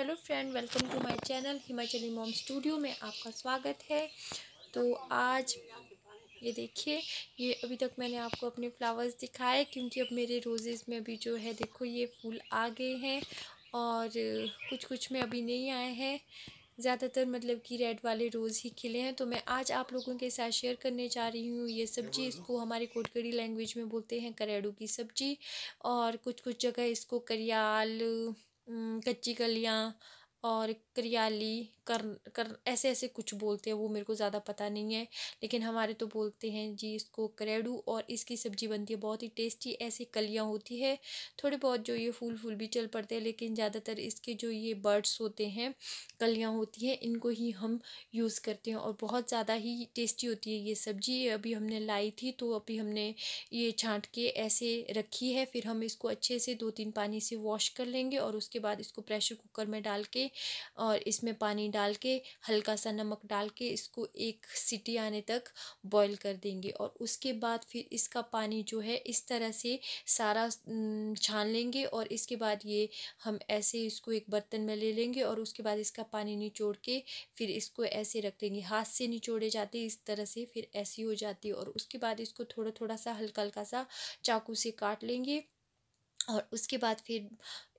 Hello friend welcome to my channel Himachali mom studio में आपका स्वागत है। तो आज ये देखिए ये अभी तक मैंने आपको अपने फ्लावर्स दिखाए क्योंकि अब मेरे रोज़ेज़ में अभी जो है देखो ये फूल आ गए हैं और कुछ कुछ में अभी नहीं आए हैं। ज़्यादातर मतलब कि रेड वाले रोज़ ही खिले हैं। तो मैं आज आप लोगों के साथ शेयर करने जा रही हूँ ये सब्ज़ी। इसको हमारे कोटकड़ी लैंग्वेज में बोलते हैं करेड़ू की सब्ज़ी और कुछ कुछ जगह इसको करियाल कच्ची कलियाँ और करियाली कर कर ऐसे ऐसे कुछ बोलते हैं, वो मेरे को ज़्यादा पता नहीं है। लेकिन हमारे तो बोलते हैं जी इसको करेडू और इसकी सब्ज़ी बनती है, बहुत ही टेस्टी ऐसी कलियाँ होती है। थोड़े बहुत जो ये फूल फूल भी चल पड़ते हैं, लेकिन ज़्यादातर इसके जो ये बर्ड्स होते हैं, कलियाँ होती हैं, इनको ही हम यूज़ करते हैं और बहुत ज़्यादा ही टेस्टी होती है ये सब्ज़ी। अभी हमने लाई थी तो अभी हमने ये छाँट के ऐसे रखी है, फिर हम इसको अच्छे से दो तीन पानी से वॉश कर लेंगे और उसके बाद इसको प्रेशर कुकर में डाल के और इसमें पानी डाल के, हल्का सा नमक डाल के इसको एक सीटी आने तक बॉईल कर देंगे और उसके बाद फिर इसका पानी जो है इस तरह से सारा छान लेंगे और इसके बाद ये हम ऐसे इसको एक बर्तन में ले लेंगे और उसके बाद इसका पानी निचोड़ के फिर इसको ऐसे रख देंगे। हाथ से निचोड़े जाते इस तरह से, फिर ऐसी हो जाती है और उसके बाद इसको थोड़ा थोड़ा सा हल्का हल्का सा चाकू से काट लेंगे। और उसके बाद फिर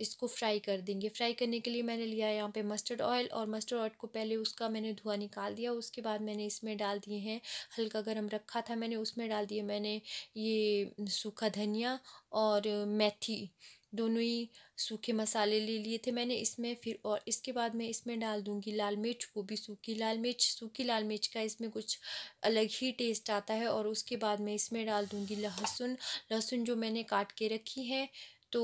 इसको फ्राई कर देंगे। फ्राई करने के लिए मैंने लिया यहाँ पे मस्टर्ड ऑयल और मस्टर्ड ऑयल को पहले उसका मैंने धुआँ निकाल दिया। उसके बाद मैंने इसमें डाल दिए हैं हल्का गरम रखा था मैंने, उसमें डाल दिए मैंने ये सूखा धनिया और मेथी। दोनों ही सूखे मसाले ले लिए थे मैंने इसमें। फिर और इसके बाद मैं इसमें डाल दूँगी लाल मिर्च, वो भी सूखी लाल मिर्च। सूखी लाल मिर्च का इसमें कुछ अलग ही टेस्ट आता है और उसके बाद मैं इसमें डाल दूँगी लहसुन। लहसुन जो मैंने काट के रखी है तो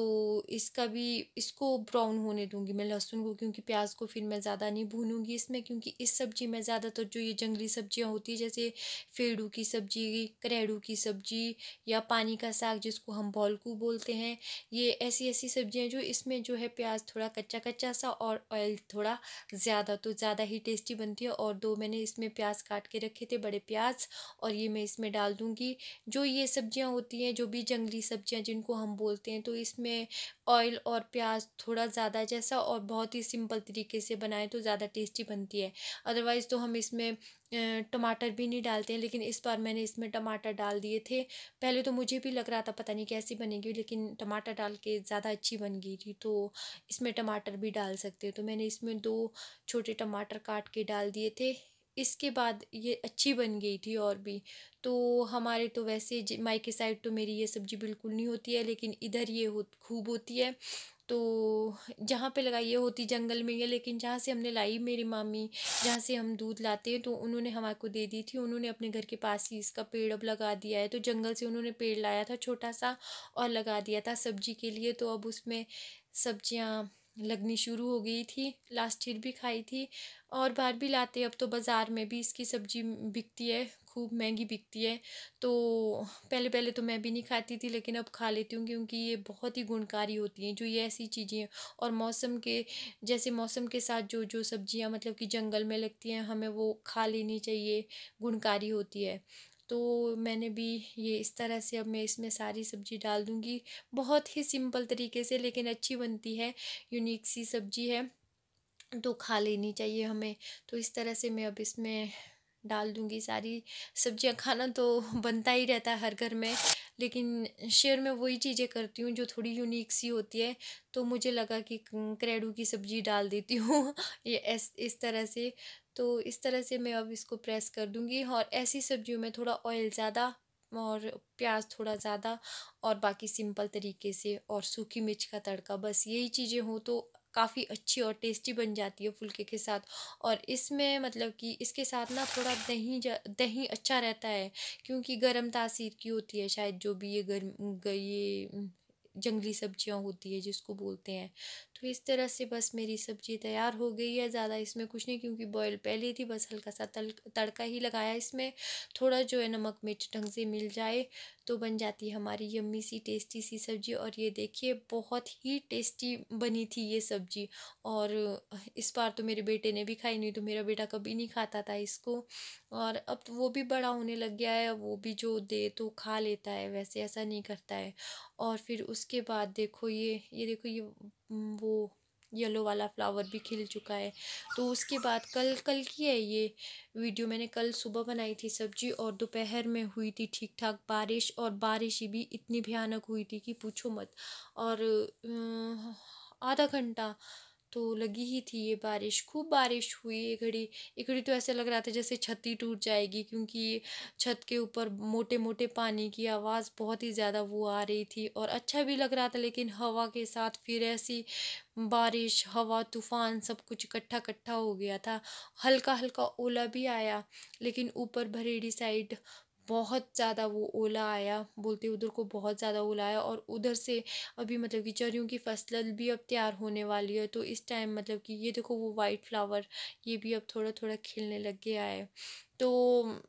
इसका भी, इसको ब्राउन होने दूँगी मैं लहसुन को क्योंकि प्याज को फिर मैं ज़्यादा नहीं भूनूँगी इसमें क्योंकि इस सब्ज़ी में ज़्यादातर जो ये जंगली सब्ज़ियाँ होती है, जैसे फेड़ू की सब्ज़ी, करेड़ू की सब्ज़ी या पानी का साग जिसको हम बॉलकू बोलते हैं, ये ऐसी ऐसी सब्ज़ियाँ जो इसमें जो है प्याज थोड़ा कच्चा कच्चा सा और ऑयल थोड़ा ज़्यादा तो ज़्यादा ही टेस्टी बनती है और दो मैंने इसमें प्याज काट के रखे थे बड़े प्याज और ये मैं इसमें डाल दूँगी। जो ये सब्ज़ियाँ होती हैं, जो भी जंगली सब्ज़ियाँ जिनको हम बोलते हैं तो इस इसमें ऑयल और प्याज थोड़ा ज़्यादा जैसा और बहुत ही सिंपल तरीके से बनाएँ तो ज़्यादा टेस्टी बनती है। अदरवाइज़ तो हम इसमें टमाटर भी नहीं डालते हैं, लेकिन इस बार मैंने इसमें टमाटर डाल दिए थे। पहले तो मुझे भी लग रहा था पता नहीं कैसी बनेगी, लेकिन टमाटर डाल के ज़्यादा अच्छी बन गई थी तो इसमें टमाटर भी डाल सकते हो। तो मैंने इसमें दो छोटे टमाटर काट के डाल दिए थे। इसके बाद ये अच्छी बन गई थी और भी। तो हमारे तो वैसे माई के साइड तो मेरी ये सब्ज़ी बिल्कुल नहीं होती है, लेकिन इधर ये हो खूब होती है। तो जहाँ पे लगाई, ये होती जंगल में है, लेकिन जहाँ से हमने लाई मेरी मामी, जहाँ से हम दूध लाते हैं तो उन्होंने हमारे को दे दी थी। उन्होंने अपने घर के पास ही इसका पेड़ अब लगा दिया है। तो जंगल से उन्होंने पेड़ लाया था छोटा सा और लगा दिया था सब्ज़ी के लिए। तो अब उसमें सब्ज़ियाँ लगनी शुरू हो गई थी लास्ट ईयर भी खाई थी और बाहर भी लाते, अब तो बाज़ार में भी इसकी सब्ज़ी बिकती है, खूब महँगी बिकती है तो पहले पहले तो मैं भी नहीं खाती थी, लेकिन अब खा लेती हूँ क्योंकि ये बहुत ही गुणकारी होती हैं जो ये ऐसी चीज़ें हैं और मौसम के, जैसे मौसम के साथ जो जो सब्ज़ियाँ मतलब कि जंगल में लगती हैं, हमें वो खा लेनी चाहिए, गुणकारी होती है। तो मैंने भी ये इस तरह से अब मैं इसमें सारी सब्ज़ी डाल दूँगी। बहुत ही सिंपल तरीके से लेकिन अच्छी बनती है, यूनिक सी सब्ज़ी है तो खा लेनी चाहिए हमें। तो इस तरह से मैं अब इसमें डाल दूँगी सारी सब्ज़ियाँ। खाना तो बनता ही रहता है हर घर में। लेकिन शेयर में वही चीज़ें करती हूँ जो थोड़ी यूनिक सी होती है तो मुझे लगा कि करेडू की सब्ज़ी डाल देती हूँ ये इस इस तरह से। तो इस तरह से मैं अब इसको प्रेस कर दूँगी और ऐसी सब्जियों में थोड़ा ऑयल ज़्यादा और प्याज थोड़ा ज़्यादा और बाकी सिंपल तरीके से और सूखी मिर्च का तड़का, बस यही चीज़ें हो तो काफ़ी अच्छी और टेस्टी बन जाती है फुलके के साथ। और इसमें मतलब कि इसके साथ ना थोड़ा दही दही अच्छा रहता है, क्योंकि गर्म तासीर की होती है शायद जो भी ये गर्म ये जंगली सब्ज़ियाँ होती है जिसको बोलते हैं। तो इस तरह से बस मेरी सब्ज़ी तैयार हो गई है, ज़्यादा इसमें कुछ नहीं क्योंकि बॉयल पहले थी, बस हल्का सा तल, तड़का ही लगाया इसमें। थोड़ा जो है नमक मिर्च ढंग से मिल जाए तो बन जाती है हमारी यम्मी सी, टेस्टी सी सब्ज़ी। और ये देखिए, बहुत ही टेस्टी बनी थी ये सब्ज़ी। और इस बार तो मेरे बेटे ने भी खाई, नहीं तो मेरा बेटा कभी नहीं खाता था इसको। और अब तो वो भी बड़ा होने लग गया है, वो भी जो दे तो खा लेता है, वैसे ऐसा नहीं करता है। और फिर उसके बाद देखो ये ये देखो ये, वो येलो वाला फ्लावर भी खिल चुका है। तो उसके बाद कल कल की है ये वीडियो मैंने कल सुबह बनाई थी सब्ज़ी और दोपहर में हुई थी ठीक ठाक बारिश और बारिश भी इतनी भयानक हुई थी कि पूछो मत। और आधा घंटा तो लगी ही थी ये बारिश, खूब बारिश हुई एक घड़ी। एक घड़ी तो ऐसे लग रहा था जैसे छत ही टूट जाएगी क्योंकि छत के ऊपर मोटे मोटे पानी की आवाज़ बहुत ही ज़्यादा वो आ रही थी और अच्छा भी लग रहा था लेकिन हवा के साथ फिर ऐसी बारिश, हवा, तूफ़ान सब कुछ इकट्ठा इकट्ठा हो गया था। हल्का हल्का ओला भी आया लेकिन ऊपर भरेड़ी साइड बहुत ज़्यादा वो ओला आया, बोलते उधर को बहुत ज़्यादा ओला आया और उधर से अभी मतलब कि चरियों की फ़सल भी अब तैयार होने वाली है तो इस टाइम मतलब कि ये देखो वो वाइट फ्लावर ये भी अब थोड़ा थोड़ा खिलने लग गया है। तो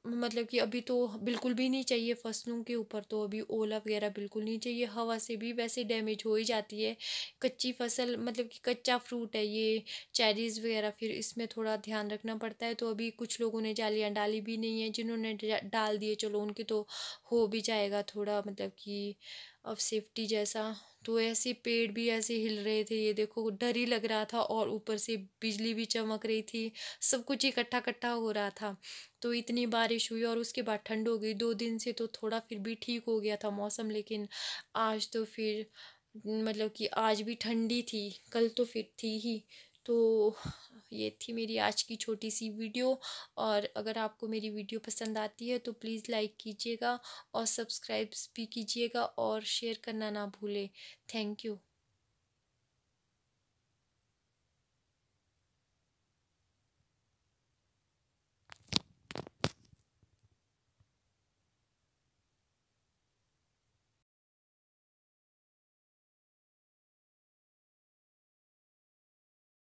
मतलब कि अभी तो बिल्कुल भी नहीं चाहिए फ़सलों के ऊपर तो अभी ओला वगैरह बिल्कुल नहीं चाहिए। हवा से भी वैसे डैमेज हो ही जाती है। कच्ची फ़सल मतलब कि कच्चा फ्रूट है ये चेरीज़ वगैरह फिर इसमें थोड़ा ध्यान रखना पड़ता है। तो अभी कुछ लोगों ने जालियाँ डाली भी नहीं है, जिन्होंने डाल दिए, चलो उनके तो हो भी जाएगा थोड़ा मतलब कि अब सेफ्टी जैसा। तो ऐसे पेड़ भी ऐसे हिल रहे थे, ये देखो, डर ही लग रहा था और ऊपर से बिजली भी चमक रही थी, सब कुछ इकट्ठा इकट्ठा हो रहा था। तो इतनी बारिश हुई और उसके बाद ठंड हो गई। दो दिन से तो थोड़ा फिर भी ठीक हो गया था मौसम, लेकिन आज तो फिर मतलब कि आज भी ठंडी थी, कल तो फिर थी ही। तो ये थी मेरी आज की छोटी सी वीडियो। और अगर आपको मेरी वीडियो पसंद आती है तो प्लीज़ लाइक कीजिएगा और सब्सक्राइब्स भी कीजिएगा और शेयर करना ना भूलें। Thank you.